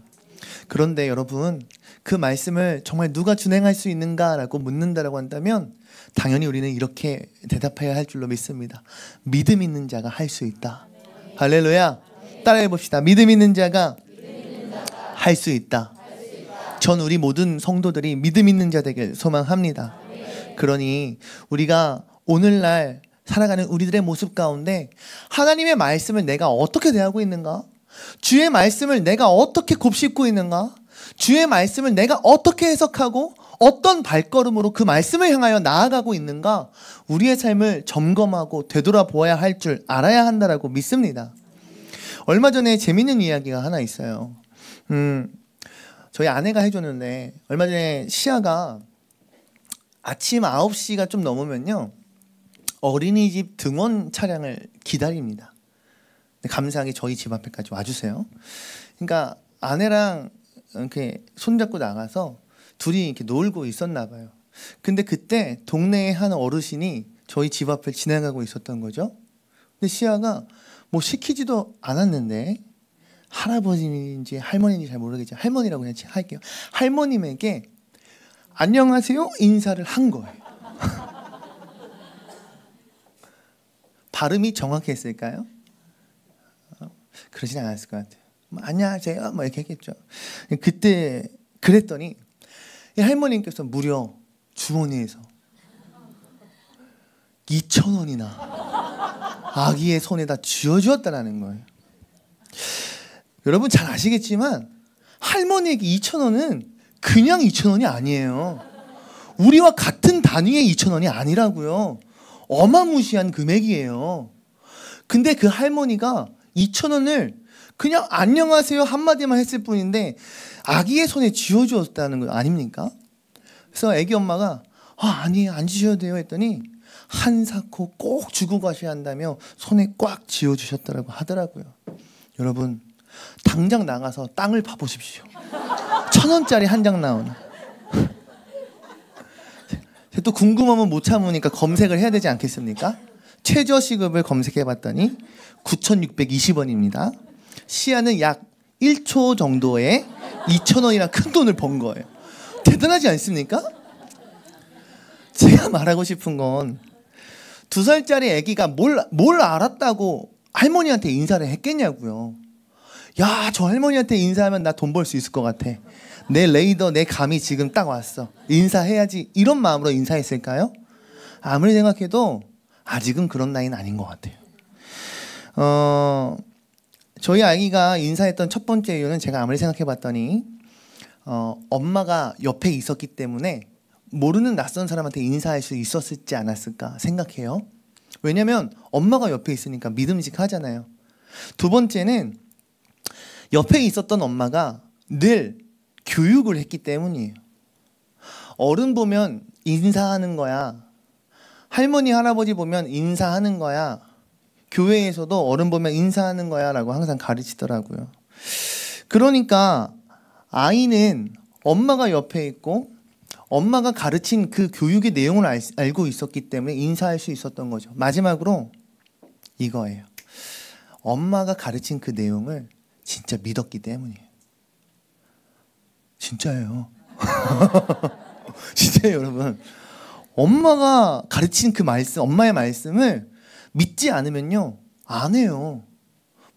그런데 여러분 그 말씀을 정말 누가 준행할 수 있는가라고 묻는다라고 한다면 당연히 우리는 이렇게 대답해야 할 줄로 믿습니다. 믿음 있는 자가 할 수 있다. 할렐루야. 따라해 봅시다. 믿음 있는 자가 할 수 있다. 전 우리 모든 성도들이 믿음 있는 자 되길 소망합니다. 그러니 우리가 오늘날 살아가는 우리들의 모습 가운데 하나님의 말씀을 내가 어떻게 대하고 있는가? 주의 말씀을 내가 어떻게 곱씹고 있는가? 주의 말씀을 내가 어떻게 해석하고 어떤 발걸음으로 그 말씀을 향하여 나아가고 있는가? 우리의 삶을 점검하고 되돌아보아야 할 줄 알아야 한다라고 믿습니다. 얼마 전에 재밌는 이야기가 하나 있어요. 음, 저희 아내가 해줬는데 얼마 전에 시아가 아침 9시가 좀 넘으면요. 어린이집 등원 차량을 기다립니다. 감사하게 저희 집 앞에까지 와주세요. 그러니까 아내랑 이렇게 손잡고 나가서 둘이 이렇게 놀고 있었나 봐요. 근데 그때 동네의 한 어르신이 저희 집 앞을 지나가고 있었던 거죠. 근데 시아가 뭐 시키지도 않았는데 할아버지인지 할머니인지 잘 모르겠지만 할머니라고 그냥 할게요. 할머님에게 안녕하세요 인사를 한 거예요. 발음이 정확했을까요? 어, 그러진 않았을 것 같아요. 뭐, 안녕하세요. 뭐 이렇게 했겠죠. 그때 그랬더니 할머님께서 무려 주머니에서 2천 원이나 아기의 손에다 쥐어주었다라는 거예요. 여러분 잘 아시겠지만 할머니에게 2천 원은 그냥 2천 원이 아니에요. 우리와 같은 단위의 2천 원이 아니라고요. 어마무시한 금액이에요. 근데 그 할머니가 2천 원을 그냥 안녕하세요 한마디만 했을 뿐인데 아기의 손에 쥐어주었다는 거 아닙니까? 그래서 아기 엄마가 아 아니에요 안 주셔도 돼요 했더니 한사코 꼭 주고 가셔야 한다며 손에 꽉 쥐어 주셨다고 하더라고요. 여러분 당장 나가서 땅을 파보십시오. 천 원짜리 한 장 나오는. 또 궁금하면 못 참으니까 검색을 해야 되지 않겠습니까? 최저 시급을 검색해 봤더니 9,620원입니다. 시야는 약 1초 정도에 2,000원이나 큰 돈을 번 거예요. 대단하지 않습니까? 제가 말하고 싶은 건 두 살짜리 아기가 뭘, 뭘 알았다고 할머니한테 인사를 했겠냐고요. 야, 저 할머니한테 인사하면 나 돈 벌 수 있을 것 같아. 내 레이더, 내 감이 지금 딱 왔어. 인사해야지. 이런 마음으로 인사했을까요? 아무리 생각해도 아직은 그런 나이는 아닌 것 같아요. 어, 저희 아기가 인사했던 첫 번째 이유는 제가 아무리 생각해 봤더니, 어, 엄마가 옆에 있었기 때문에 모르는 낯선 사람한테 인사할 수 있었을지 않았을까 생각해요. 왜냐면 엄마가 옆에 있으니까 믿음직하잖아요. 두 번째는 옆에 있었던 엄마가 늘 교육을 했기 때문이에요. 어른 보면 인사하는 거야. 할머니, 할아버지 보면 인사하는 거야. 교회에서도 어른 보면 인사하는 거야 라고 항상 가르치더라고요. 그러니까 아이는 엄마가 옆에 있고 엄마가 가르친 그 교육의 내용을 알, 알고 있었기 때문에 인사할 수 있었던 거죠. 마지막으로 이거예요. 엄마가 가르친 그 내용을 진짜 믿었기 때문이에요. 진짜예요. 진짜예요, 여러분. 엄마가 가르친 그 말씀, 엄마의 말씀을 믿지 않으면요, 안 해요.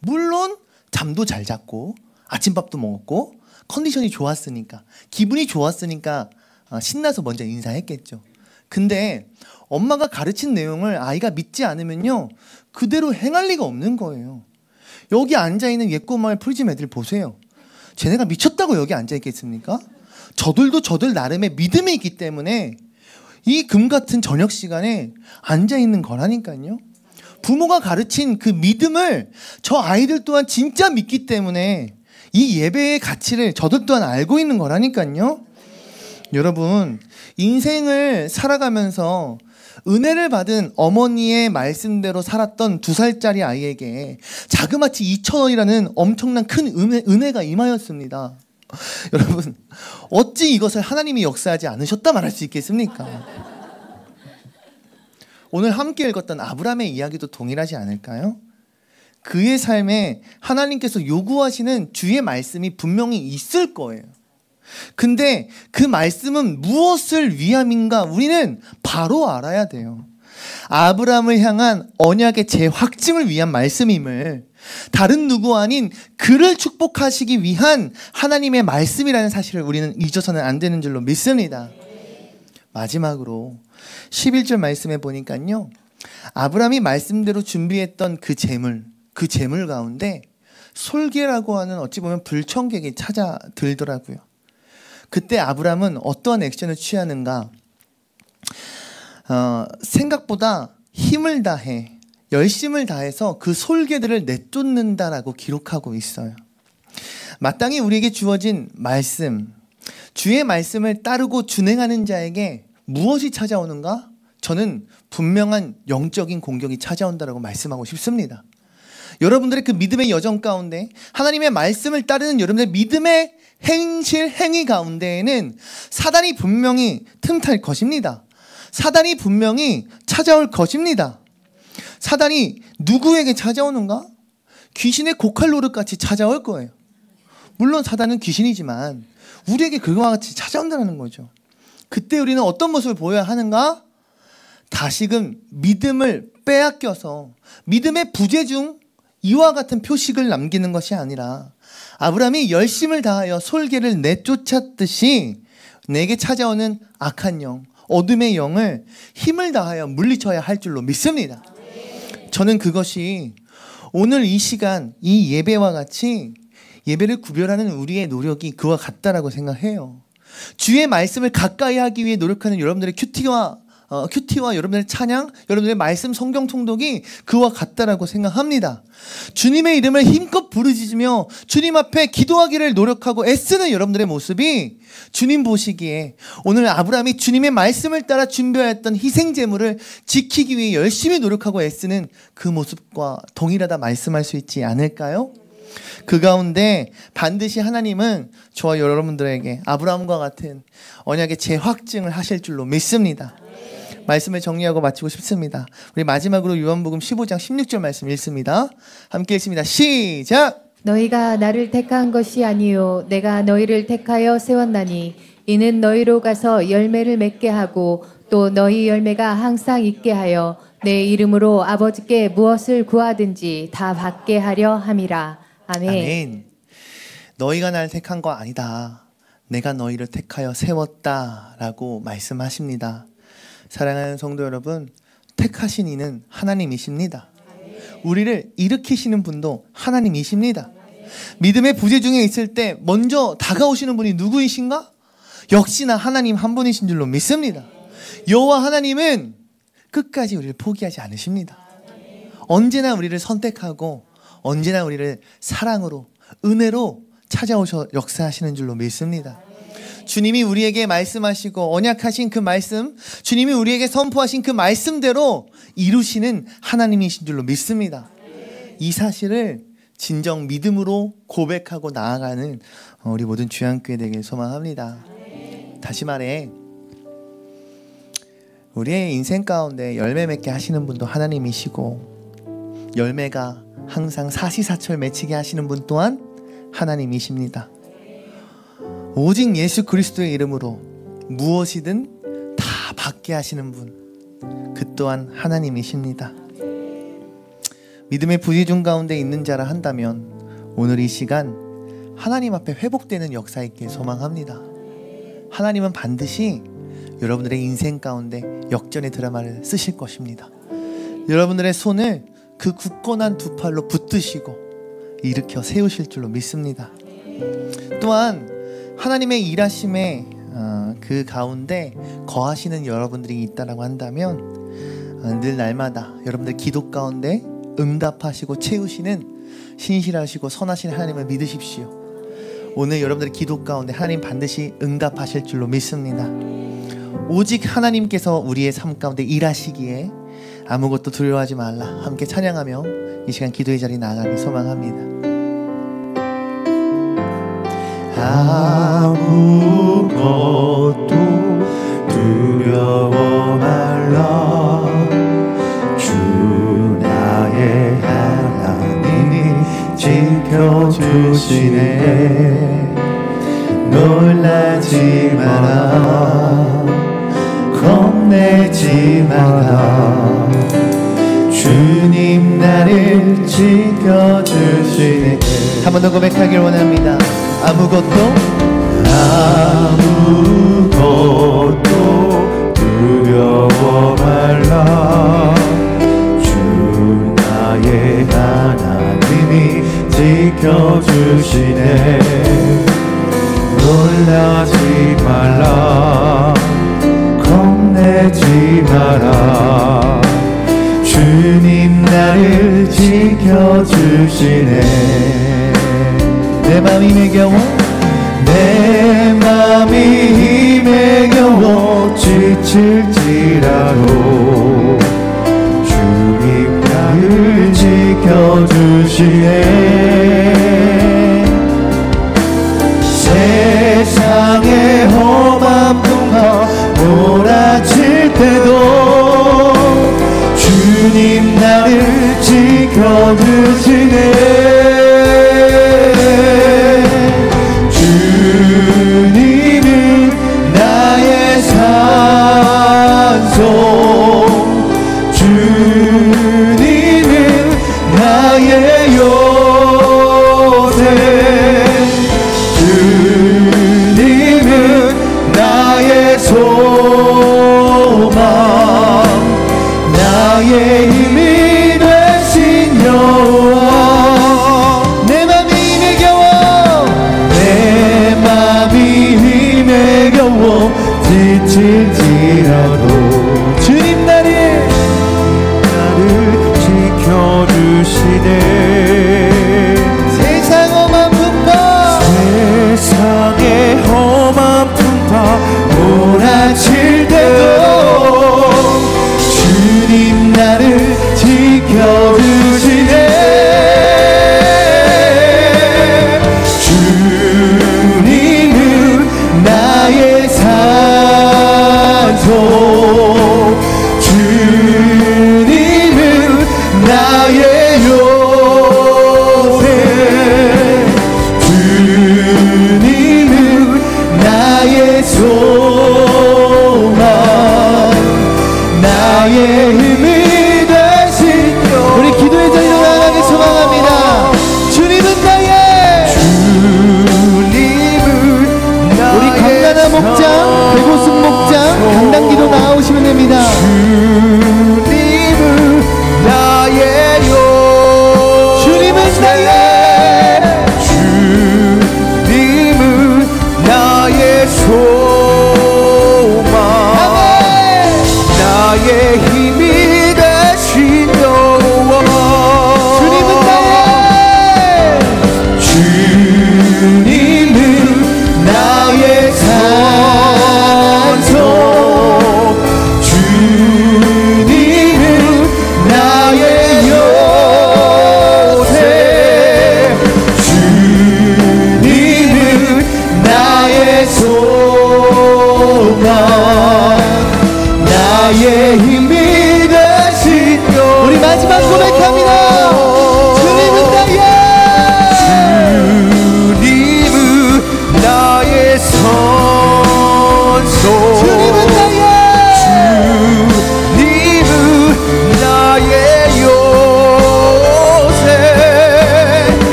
물론, 잠도 잘 잤고, 아침밥도 먹었고, 컨디션이 좋았으니까, 기분이 좋았으니까, 아, 신나서 먼저 인사했겠죠. 근데 엄마가 가르친 내용을 아이가 믿지 않으면요, 그대로 행할 리가 없는 거예요. 여기 앉아있는 옛꼬마의 프리즘 애들 보세요. 쟤네가 미쳤다고 여기 앉아있겠습니까? 저들도 저들 나름의 믿음이 있기 때문에 이 금 같은 저녁 시간에 앉아있는 거라니까요. 부모가 가르친 그 믿음을 저 아이들 또한 진짜 믿기 때문에 이 예배의 가치를 저들 또한 알고 있는 거라니까요. 여러분, 인생을 살아가면서 은혜를 받은 어머니의 말씀대로 살았던 두 살짜리 아이에게 자그마치 2천 원이라는 엄청난 큰 은혜, 은혜가 임하였습니다. 여러분, 어찌 이것을 하나님이 역사하지 않으셨다 말할 수 있겠습니까? 오늘 함께 읽었던 아브라함의 이야기도 동일하지 않을까요? 그의 삶에 하나님께서 요구하시는 주의 말씀이 분명히 있을 거예요. 근데 그 말씀은 무엇을 위함인가 우리는 바로 알아야 돼요. 아브라함을 향한 언약의 재확증을 위한 말씀임을 다른 누구 아닌 그를 축복하시기 위한 하나님의 말씀이라는 사실을 우리는 잊어서는 안 되는 줄로 믿습니다. 마지막으로 11절 말씀에 보니까요. 아브라함이 말씀대로 준비했던 그 재물, 그 재물 가운데 솔개라고 하는 어찌 보면 불청객이 찾아들더라고요. 그때 아브라함은 어떠한 액션을 취하는가? 어, 생각보다 힘을 다해 열심을 다해서 그 솔개들을 내쫓는다라고 기록하고 있어요. 마땅히 우리에게 주어진 말씀, 주의 말씀을 따르고 준행하는 자에게 무엇이 찾아오는가? 저는 분명한 영적인 공격이 찾아온다라고 말씀하고 싶습니다. 여러분들의 그 믿음의 여정 가운데 하나님의 말씀을 따르는 여러분들의 믿음의 행실 행위 가운데에는 사단이 분명히 틈탈 것입니다. 사단이 분명히 찾아올 것입니다. 사단이 누구에게 찾아오는가? 귀신의 고칼로르 같이 찾아올 거예요. 물론 사단은 귀신이지만 우리에게 그와 같이 찾아온다는 거죠. 그때 우리는 어떤 모습을 보여야 하는가? 다시금 믿음을 빼앗겨서 믿음의 부재 중 이와 같은 표식을 남기는 것이 아니라 아브라함이 열심을 다하여 솔개를 내쫓았듯이 내게 찾아오는 악한 영, 어둠의 영을 힘을 다하여 물리쳐야 할 줄로 믿습니다. 저는 그것이 오늘 이 시간, 이 예배와 같이 예배를 구별하는 우리의 노력이 그와 같다라고 생각해요. 주의 말씀을 가까이 하기 위해 노력하는 여러분들의 큐티와 어, 큐티와 여러분들의 찬양, 여러분들의 말씀 성경 통독이 그와 같다라고 생각합니다. 주님의 이름을 힘껏 부르짖으며 주님 앞에 기도하기를 노력하고 애쓰는 여러분들의 모습이 주님 보시기에 오늘 아브라함이 주님의 말씀을 따라 준비하였던 희생 제물을 지키기 위해 열심히 노력하고 애쓰는 그 모습과 동일하다 말씀할 수 있지 않을까요? 그 가운데 반드시 하나님은 저와 여러분들에게 아브라함과 같은 언약의 재확증을 하실 줄로 믿습니다. 말씀을 정리하고 마치고 싶습니다. 우리 마지막으로 요한복음 15장 16절 말씀 읽습니다. 함께 읽습니다. 시작. 너희가 나를 택한 것이 아니요 내가 너희를 택하여 세웠나니 이는 너희로 가서 열매를 맺게 하고 또 너희 열매가 항상 있게 하여 내 이름으로 아버지께 무엇을 구하든지 다 받게 하려 함이라. 아멘. 아멘. 너희가 날 택한 거 아니다. 내가 너희를 택하여 세웠다라고 말씀하십니다. 사랑하는 성도 여러분, 택하신 이는 하나님이십니다. 우리를 일으키시는 분도 하나님이십니다. 믿음의 부재 중에 있을 때 먼저 다가오시는 분이 누구이신가? 역시나 하나님 한 분이신 줄로 믿습니다. 여호와 하나님은 끝까지 우리를 포기하지 않으십니다. 언제나 우리를 선택하고 언제나 우리를 사랑으로 은혜로 찾아오셔 역사하시는 줄로 믿습니다. 주님이 우리에게 말씀하시고 언약하신 그 말씀, 주님이 우리에게 선포하신 그 말씀대로 이루시는 하나님이신 줄로 믿습니다. 이 사실을 진정 믿음으로 고백하고 나아가는 우리 모든 주양교회 되길 소망합니다. 다시 말해, 우리의 인생 가운데 열매 맺게 하시는 분도 하나님이시고, 열매가 항상 사시사철 맺히게 하시는 분 또한 하나님이십니다. 오직 예수 그리스도의 이름으로 무엇이든 다 받게 하시는 분, 그 또한 하나님이십니다. 믿음의 부지중 가운데 있는 자라 한다면 오늘 이 시간 하나님 앞에 회복되는 역사 있길 소망합니다. 하나님은 반드시 여러분들의 인생 가운데 역전의 드라마를 쓰실 것입니다. 여러분들의 손을 그 굳건한 두 팔로 붙드시고 일으켜 세우실 줄로 믿습니다. 또한 하나님의 일하심에 어, 그 가운데 거하시는 여러분들이 있다라고 한다면 어, 늘 날마다 여러분들 기도 가운데 응답하시고 채우시는 신실하시고 선하신 하나님을 믿으십시오. 오늘 여러분들의 기도 가운데 하나님 반드시 응답하실 줄로 믿습니다. 오직 하나님께서 우리의 삶 가운데 일하시기에 아무것도 두려워하지 말라. 함께 찬양하며 이 시간 기도의 자리 나가기 소망합니다. 아무것도 두려워 말라. 주 나의 하나님 지켜주시네. 놀라지 마라. 겁내지 마라. 주님 나를 지켜주시네. 한 번 더 고백하길 원합니다. 아무것도? 아무것도 두려워 말라. 주 나의 하나님이 지켜주시네. 놀라지 말라. 겁내지 마라. 주님 나를 지켜주시네 내 맘이 힘에 겨워? 내 맘이 힘에 겨워 지칠지라도 주님 나를 지켜주시네. 세상의 험한 풍파 몰아칠 때도 주님 나를 지켜주시네 산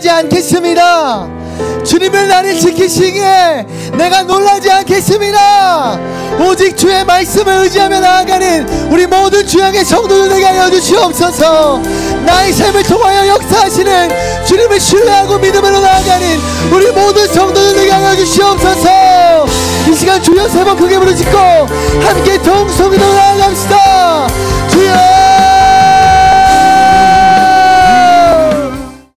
두려워하지 않겠습니다. 주님을 나를 지키시기에 내가 놀라지 않겠습니다. 오직 주의 말씀을 의지하며 나아가는 우리 모든 주양의 성도들 되게 하여 주시옵소서. 나의 삶을 통하여 역사하시는 주님을 신뢰하고 믿음으로 나아가는 우리 모든 성도들 되게 하여 주시옵소서. 이 시간 주여 세번 크게 부르짖고 함께 동성으로